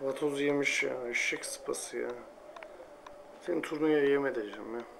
Vatoz yemiş ya. Eşek sıpası ya. Seni turnuvaya yem edeceğim ya.